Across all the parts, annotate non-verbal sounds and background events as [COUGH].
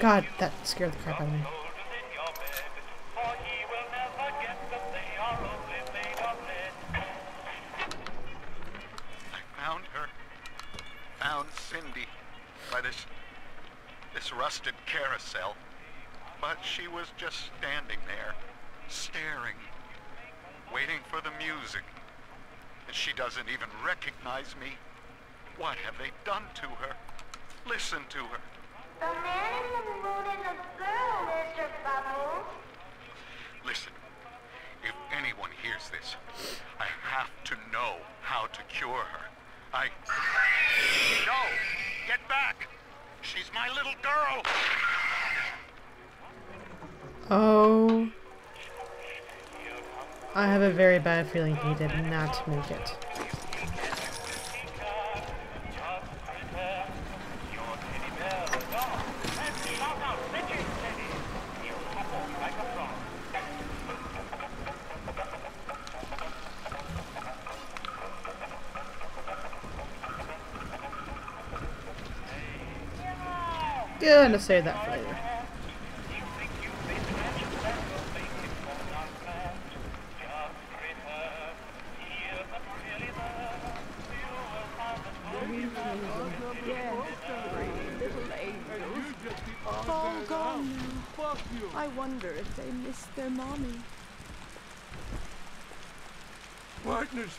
God, that scared the crap out of me. I found her. Found Cindy by this this rusted carousel. But she was just standing there, staring, waiting for the music. And she doesn't even recognize me. What have they done to her? Listen to her. The man in the moon is a girl, Mr. Bubbles. Listen, if anyone hears this, I have to know how to cure her. I... No! Get back! She's my little girl! Oh. I have a very bad feeling he did not make it. Gonna save that for later. All gone now. I wonder if they missed their mommy. Partners.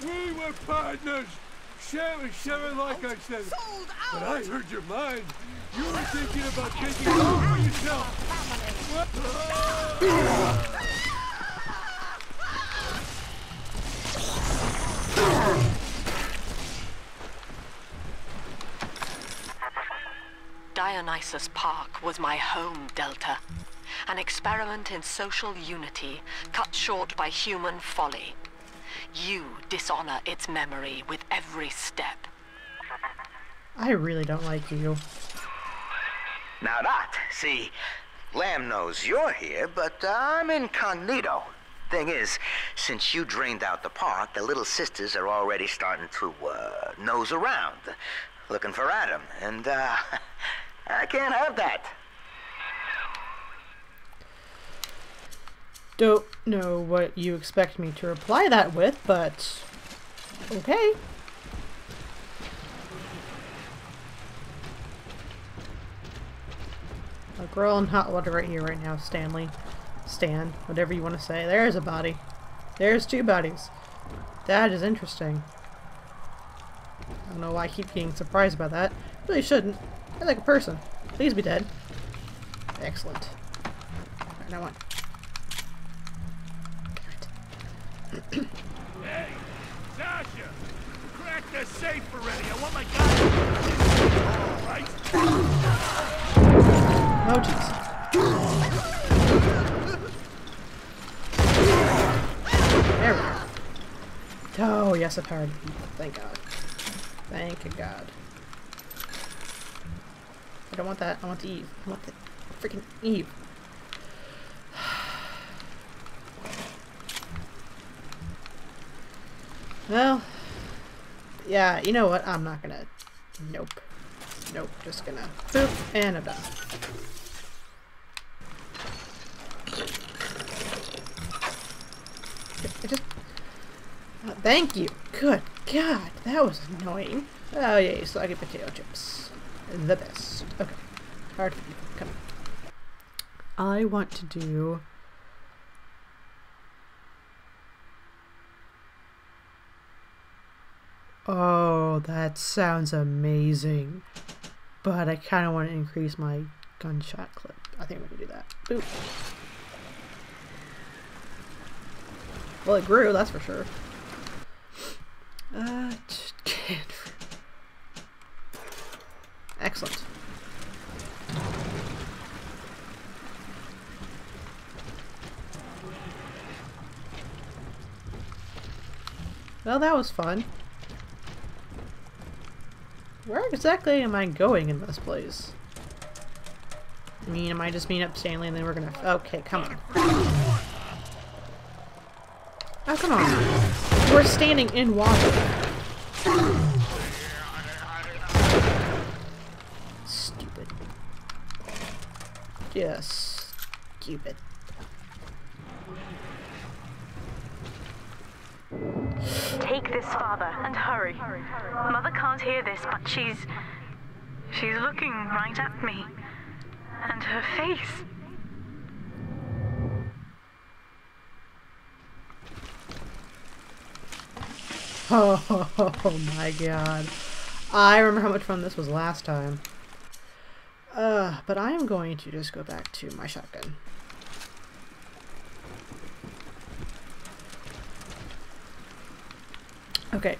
We were partners. Share and share like I said. But I heard your mind. You were thinking about taking it all for yourself. What? Dionysus Park was my home, Delta. An experiment in social unity, cut short by human folly. You dishonor its memory with every step. I really don't like you. Now that, see, Lamb knows you're here, but I'm incognito. Thing is, since you drained out the park, the little sisters are already starting to uh, nose around, looking for Adam, and uh, [LAUGHS] I can't have that. Don't know what you expect me to reply that with, but okay. A girl in hot water right here, right now, Stanley. Stan, whatever you want to say. There's a body. There's two bodies. That is interesting. I don't know why I keep getting surprised by that. Really shouldn't. I like a person. Please be dead. Excellent. Alright, one. Hey, Sasha! Crack the safe already. I want my guy. All right. Oh, jeez. There we go. Oh, yes, a powered. Thank God. Thank God. I don't want that. I want the Eve. I want the freaking Eve. Well, yeah, you know what? I'm not gonna. Nope. Nope. Just gonna boop, and I'm done. I just. Oh, thank you. Good God, that was annoying. Oh yay, soggy potato chips. The best. Okay. Hard for people. Come on. I want to do. Oh, that sounds amazing. But I kind of want to increase my gunshot clip. I think I'm going to do that. Boop. Well, it grew, that's for sure. Uh, fruit. [LAUGHS] Excellent. Well, that was fun. Where exactly am I going in this place? I mean, am I just meeting up Stanley and then we're gonna... Okay, come on. Oh, come on. We're standing in water. Stupid. Yes. Stupid. Take this, father, and hurry. Mother can't hear this, but she's. She's looking right at me. And her face. [LAUGHS] Oh my god. I remember how much fun this was last time. Uh, but I am going to just go back to my shotgun. Okay,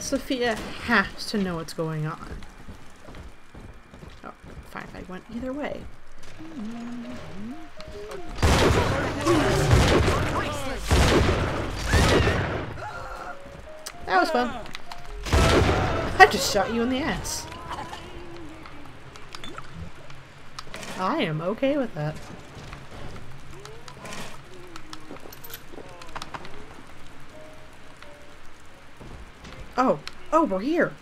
Sofia has to know what's going on. Oh, fine, I went either way. That was fun. I just shot you in the ass. I am okay with that. Oh, oh, we're here.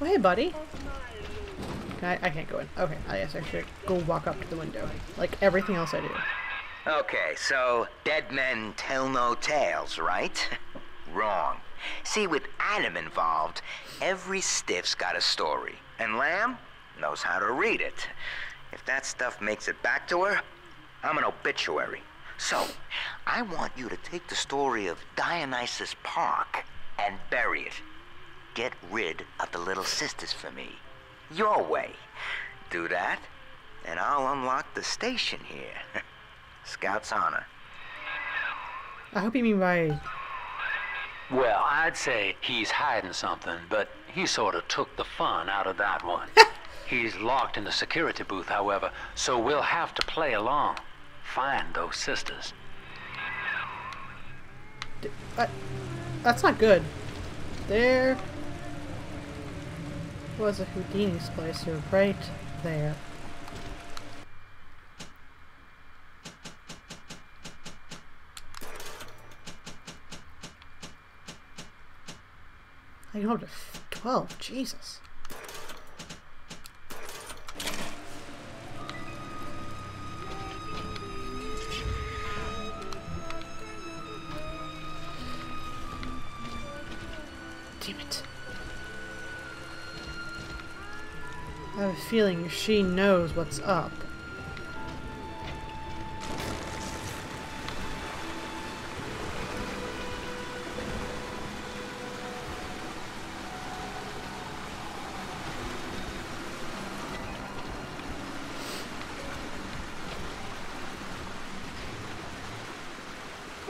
Oh, hey, buddy. I, I can't go in. Okay, I guess I should go walk up to the window. Like everything else I do. Okay, so dead men tell no tales, right? [LAUGHS] Wrong. See, with Adam involved, every stiff's got a story. And Lamb knows how to read it. If that stuff makes it back to her, I'm an obituary. So, I want you to take the story of Dionysus Park and bury it. Get rid of the little sisters for me. Your way. Do that, and I'll unlock the station here. [LAUGHS] Scout's honor. I hope you mean by Well, I'd say he's hiding something, but he sort of took the fun out of that one. [LAUGHS] he's locked in the security booth, however, so we'll have to play along. Find those sisters. Uh, that's not good. There was a Houdini's place here, right there. I go to 12, Jesus. Feeling she knows what's up.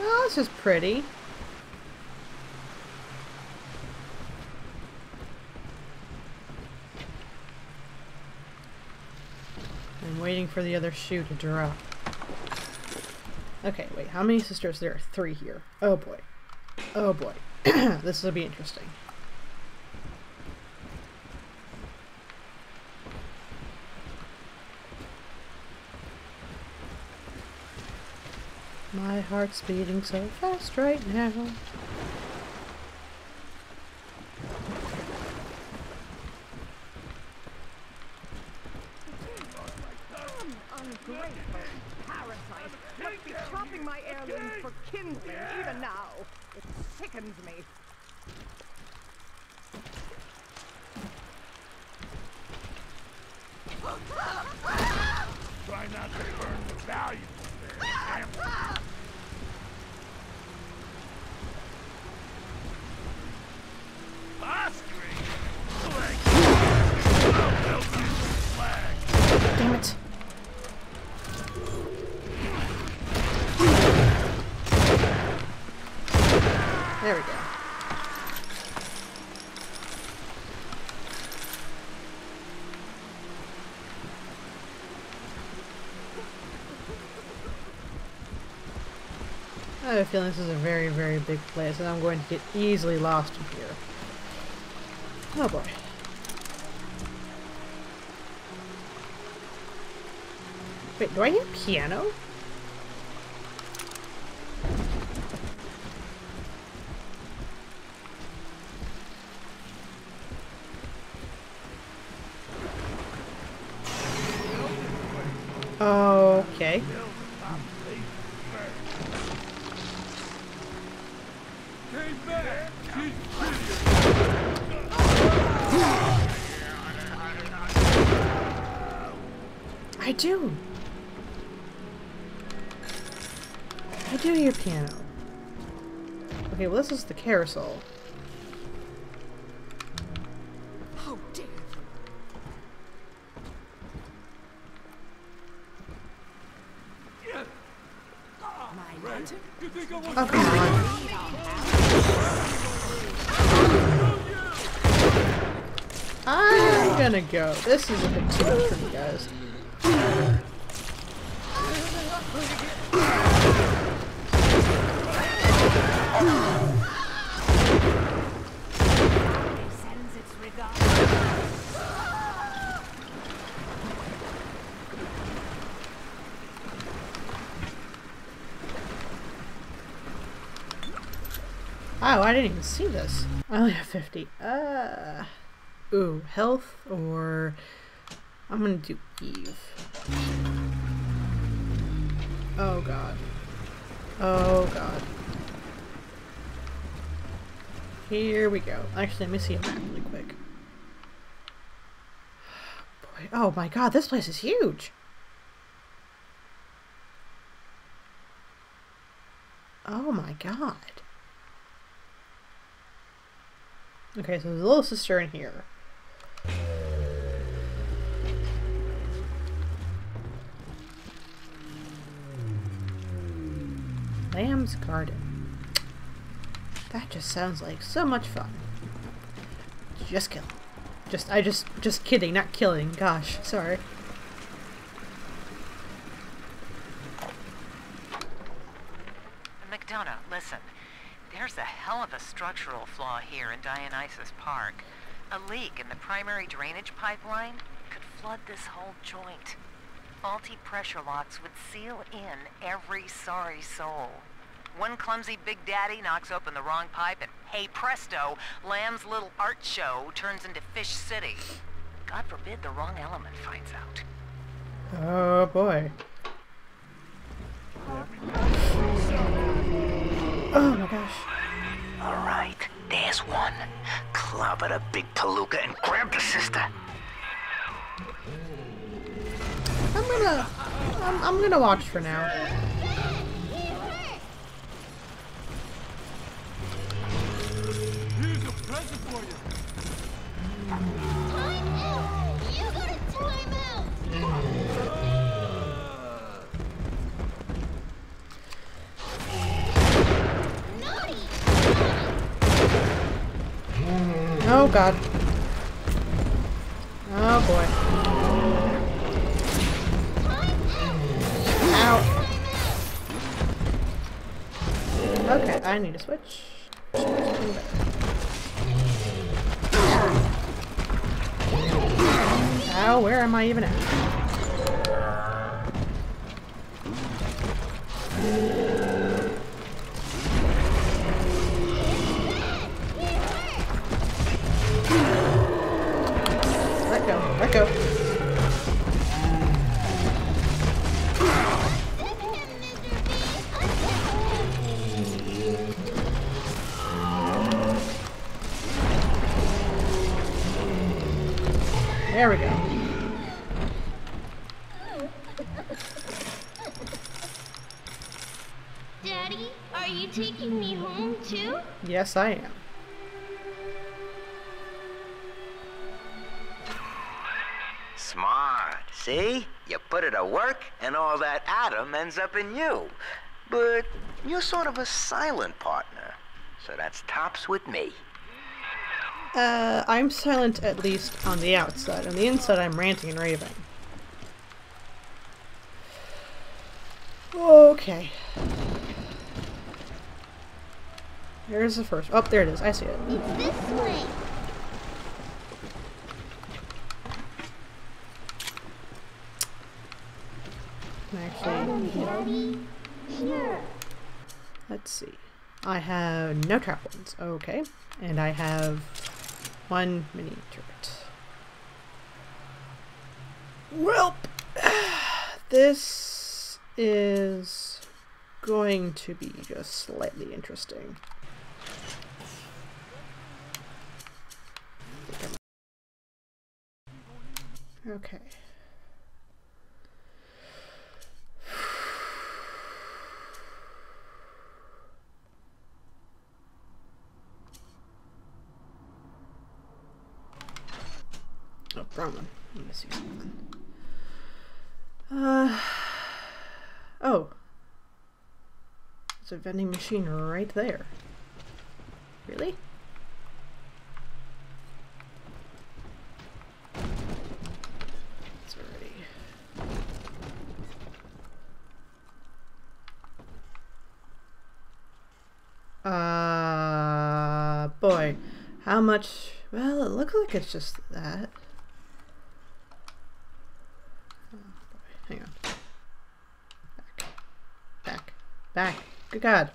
Oh, this is pretty. Waiting for the other shoe to drop. Okay, wait, how many sisters? There are three here. Oh boy. Oh boy. [CLEARS THROAT] this will be interesting. My heart's beating so fast right now. Ungrateful parasite must be chopping my heirlooms for kindling even now. It sickens me. Try not to burn the valuables there, damn Osprey! Flag! I'll help you with flag! Damn it. There we go. I have a feeling this is a very, very big place, and I'm going to get easily lost here. Oh boy. Wait, do I hear piano? Carousel. Oh, How dare My lantern? You think I want Oh, come on. I'm gonna go. This is a bit too much for me, guys. Sends its regards. Oh, I didn't even see this. I only have 50. Uh, ooh, health or... I'm gonna do Eve. Oh god. Oh god. Here we go. Actually, let me see a map really quick. Boy, oh my god, this place is huge! Oh my god. Okay, so there's a little sister in here. Lamb's Garden. That just sounds like so much fun. Just kill. Just, I just, just kidding, not killing. Gosh, sorry. McDonough, listen. There's a hell of a structural flaw here in Dionysus Park. A leak in the primary drainage pipeline could flood this whole joint. Faulty pressure locks would seal in every sorry soul. One clumsy Big Daddy knocks open the wrong pipe and hey presto, Lamb's little art show turns into Fish City. God forbid the wrong element finds out. Oh boy. Oh my gosh. All right, there's one. Clobber the big palooka and grab the sister. I'm gonna, I'm, I'm gonna watch for now. Here's a present for you. You go to timeout! Oh god. Oh boy. Ow. Okay, I need to switch. Ow, where am I even at? Taking me home too? Yes, I am. Smart. See? You put it to work, and all that Adam ends up in you. But you're sort of a silent partner. So that's tops with me. Uh, I'm silent at least on the outside. On the inside, I'm ranting and raving. Okay. There's the first. Oh, there it is. I see it. It's this way. Actually, here. let's see. I have no trap ones. Okay. And I have one mini turret. Well, [SIGHS] this is going to be just slightly interesting. Okay. Oh, wrong one. Let me see something. Uh, oh. There's a vending machine right there. Really? It's already... Uh, boy. How much... Well, it looks like it's just that. Hang on. Back. Back. Back. Good God.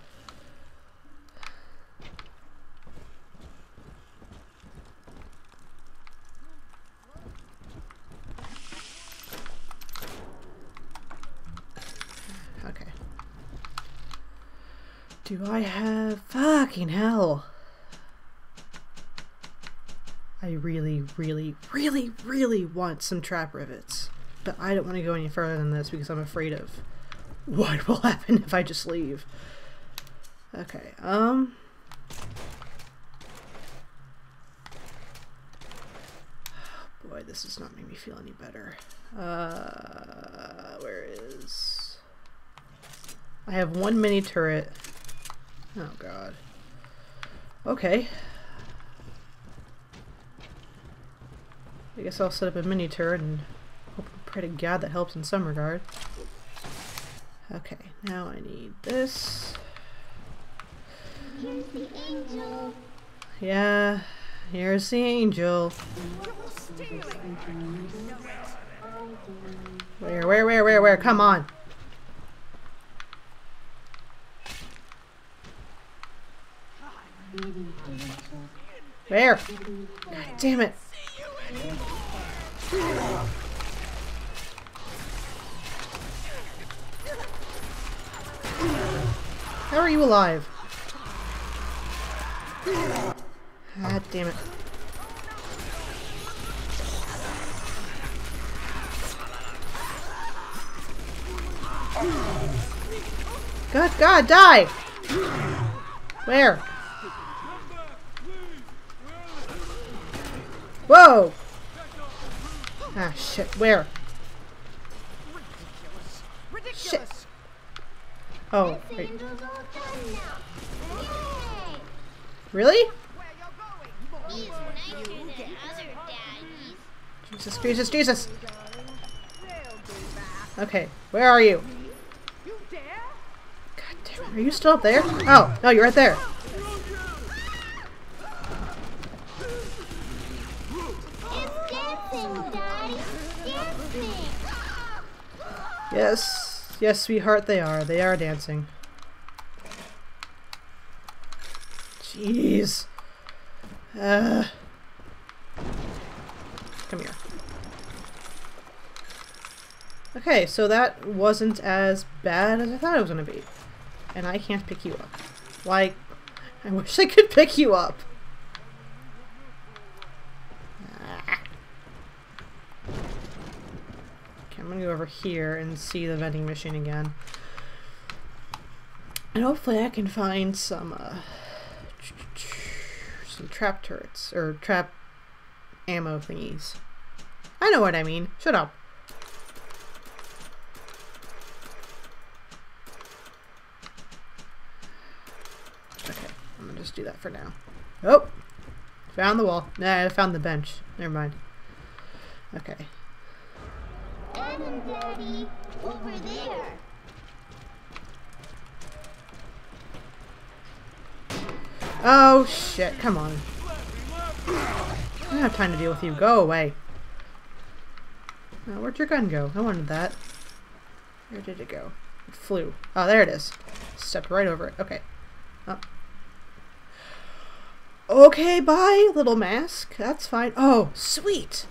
Okay. Do I have fucking hell? I really, really, really, really want some trap rivets. But I don't want to go any further than this because I'm afraid of what [LAUGHS] will happen if I just leave. Okay, um... [SIGHS] Boy, this does not make me feel any better. Uh, where is... I have one mini turret. Oh god. Okay. I guess I'll set up a mini turret and hope and pray to God that helps in some regard. Okay, now I need this. Here's the angel. Yeah, here's the angel. Where, where, where, where, where? Come on. Where? God damn it. How are you alive? God damn it. God, God, die! Where? Whoa! Ah, shit, where? Shit. Oh, wait. angel's all done now. Yay! Really? He's nicer than other daddies. Jesus, Jesus, Jesus! Okay, where are you? God damn it, are you still up there? Oh, no, you're right there. Yes, yes, sweetheart, they are. They are dancing. Jeez. Uh, come here. Okay, so that wasn't as bad as I thought it was going to be. And I can't pick you up. Like, I wish I could pick you up. Ah. Okay, I'm gonna go over here and see the vending machine again. And hopefully I can find some, uh, some trap turrets, or trap ammo thingies. I know what I mean. Shut up. Okay, I'm gonna just do that for now. Oh! Found the wall. Nah, I found the bench. Never mind. Okay. Adam, Daddy. Over there. Oh shit, come on. I don't have time to deal with you. Go away. Where'd your gun go? I wanted that. Where did it go? It flew. Oh, there it is. Stepped right over it. Okay. Oh. Okay, bye, little mask. That's fine. Oh, sweet.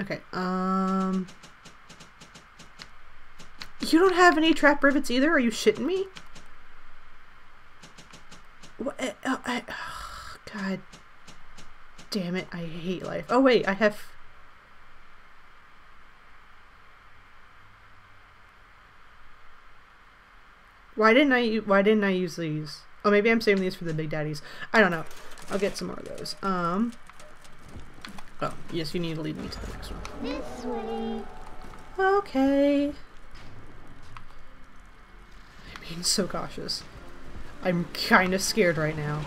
Okay, um... You don't have any trap rivets either? Are you shitting me? What? uh, uh, I, oh, [SIGHS] God damn it. I hate life. Oh, wait. I have... Why didn't I why didn't I use these? Oh, maybe I'm saving these for the big daddies. I don't know. I'll get some more of those. Um Oh, yes, you need to lead me to the next one. This way. Okay. I'm being so cautious. I'm kind of scared right now.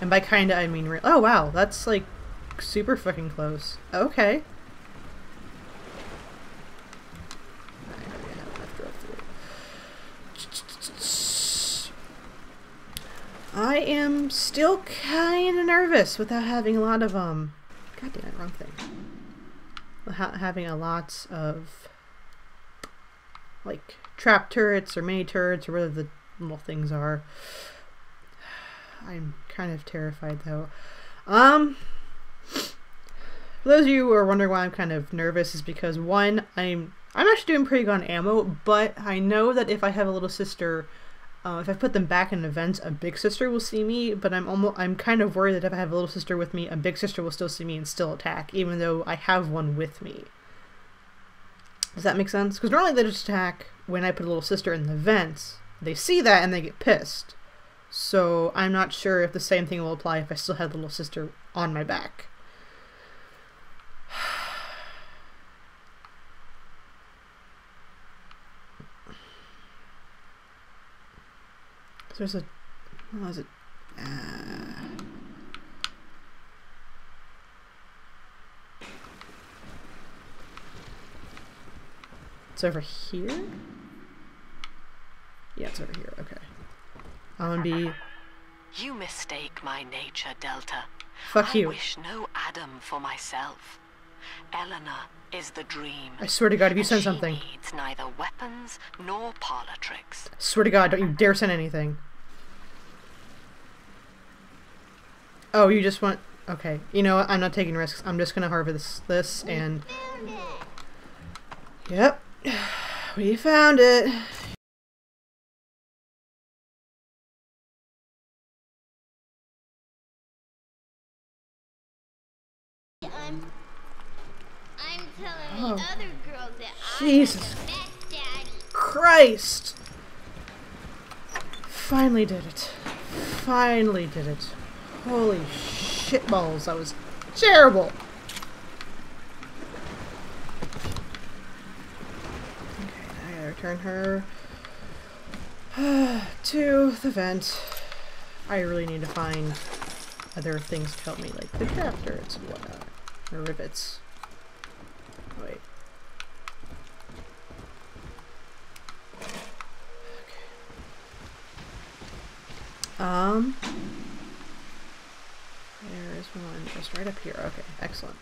And by kinda, I mean real. Oh, wow. That's, like, super fucking close. Okay. I am still kind of nervous without having a lot of, um... God damn it, wrong thing ha having a lot of like trap turrets or mini turrets or whatever the little things are. [SIGHS] I'm kind of terrified though. Um, for those of you who are wondering why I'm kind of nervous is because one, I'm I'm actually doing pretty good on ammo, but I know that if I have a little sister, uh, if I put them back in events, a big sister will see me. But I'm almost I'm kind of worried that if I have a little sister with me, a big sister will still see me and still attack, even though I have one with me. Does that make sense? Because normally they just attack when I put a little sister in the vents. They see that and they get pissed. So I'm not sure if the same thing will apply if I still had the little sister on my back. There's a. What was it? Uh, it's over here? Yeah, it's over here. Okay. I'm gonna be. You mistake my nature, Delta. Fuck I you. wish no Adam for myself. Eleanor is the dream. I swear to God, if you send she something. needs neither weapons nor parlor tricks. I Swear to God, don't you dare send anything. Oh, you just want. Okay. You know what? I'm not taking risks. I'm just gonna harvest this, this and. Yep. [SIGHS] We found it. I'm, I'm telling Oh. the other girls that Jesus I'm the best daddy. Christ! Finally did it. Finally did it. Holy shit balls! that was terrible! Okay, I gotta return her [SIGHS] to the vent. I really need to find other things to help me, like the turrets and whatnot. Or rivets. Wait. Um, one right up here. Okay, excellent.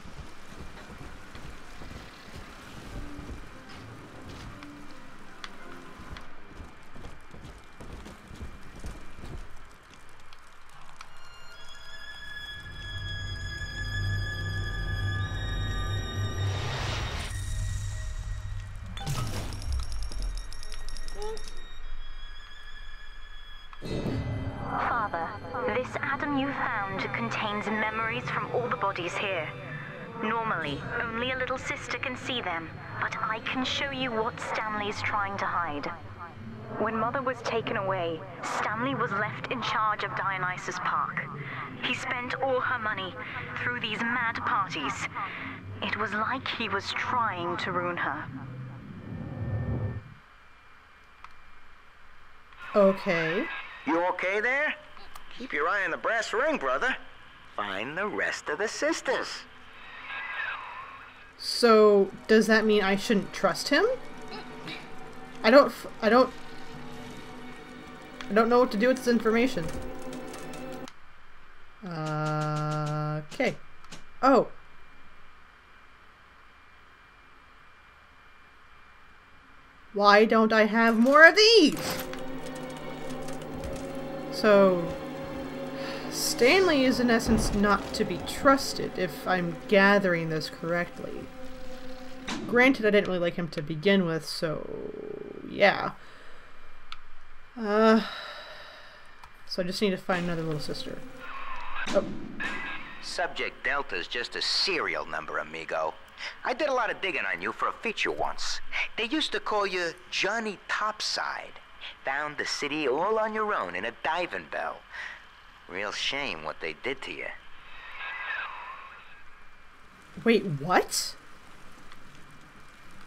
Adam you found contains memories from all the bodies here. Normally, only a little sister can see them, but I can show you what Stanley's trying to hide. When Mother was taken away, Stanley was left in charge of Dionysus Park. He spent all her money through these mad parties. It was like he was trying to ruin her. Okay. You okay there? Keep your eye on the brass ring, brother. Find the rest of the sisters. So, does that mean I shouldn't trust him? I don't. I don't. I don't know what to do with this information. Uh, okay. Oh. Why don't I have more of these? So, Stanley is in essence not to be trusted, if I'm gathering this correctly. Granted, I didn't really like him to begin with, so yeah. Uh, so I just need to find another little sister. Oh, Subject Delta's just a serial number, amigo. I did a lot of digging on you for a feature once. They used to call you Johnny Topside. Found the city all on your own in a diving bell. Real shame what they did to you. wait, what?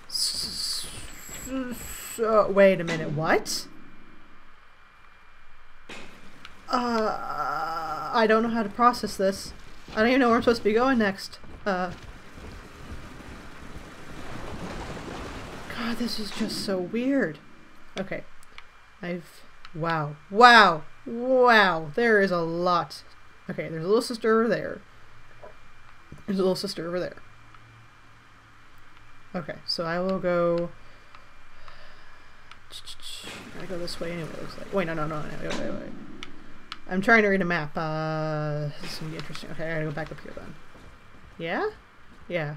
S- uh, wait a minute, what? Uh, I don't know how to process this. I don't even know where I'm supposed to be going next. Uh. God, this is just so weird. Okay. I've. Wow. Wow. Wow. There is a lot. Okay, there's a little sister over there. There's a little sister over there. Okay, so I will go. I go this way anyway. it Looks like. Wait, no, no, no, no. Wait, wait, wait. I'm trying to read a map. Uh, this is gonna be interesting. Okay, I gotta go back up here then. Yeah, yeah.